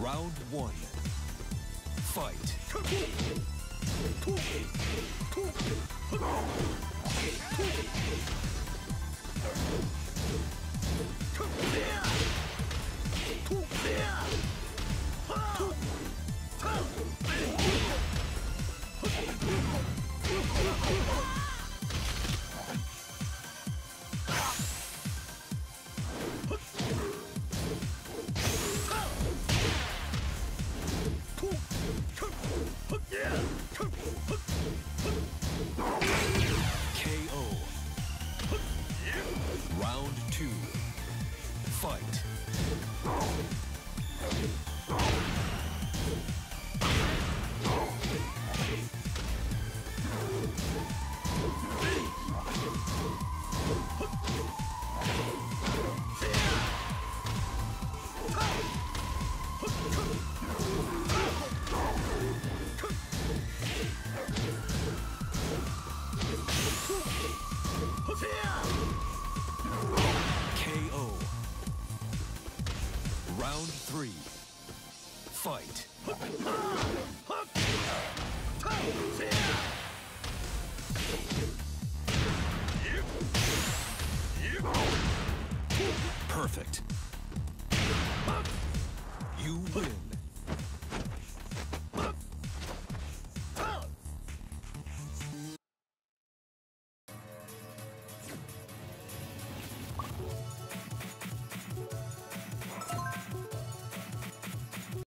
Round one. Fight. Two. Fight. Round three. Fight. Perfect. You win.